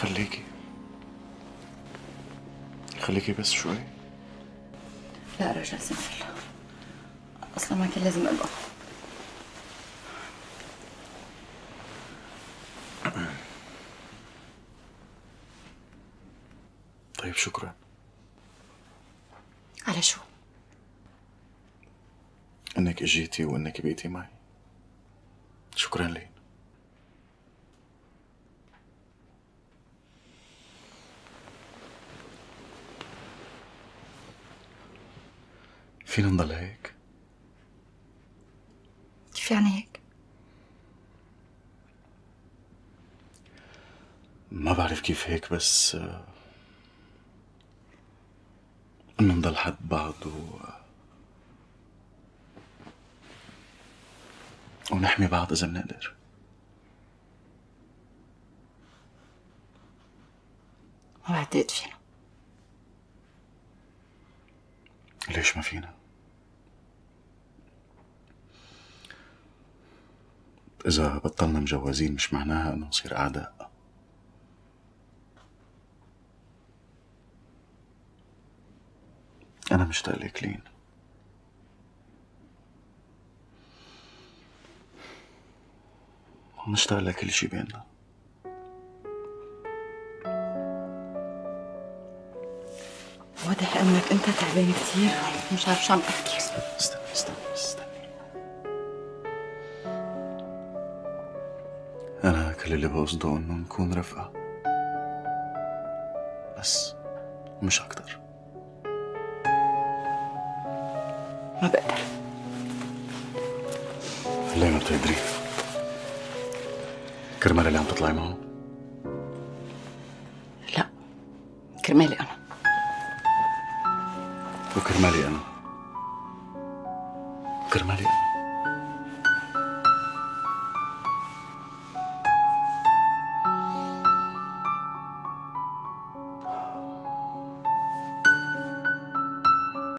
خليكي. خليكي بس شوي. لا رجل سمح الله أصلا ما كان لازم أبقى. طيب شكرا. على شو؟ إنك إجيتي وإنك بقيتي معي. شكرا لي. فينا نضل هيك كيف يعني هيك؟ ما بعرف كيف هيك بس آه، إنه نضل حد بعض و ونحمي بعض إذا بنقدر ما بعتقد فينا ليش ما فينا؟ إذا بطلنا مجوزين مش معناها إنه نصير أعداء. أنا مشتاق لك لين. ومشتاق لكل شي بيننا. واضح إنك أنت تعبان كثير مش عارف شو عم تحكي أنا كل اللي بقصده إنه نكون رفقة. بس مش أكتر. ما بقدر ليه ما بتقدري؟ كرمال اللي عم تطلعي معه لا. كرمالي أنا. وكرمالي أنا. كرمالي أنا.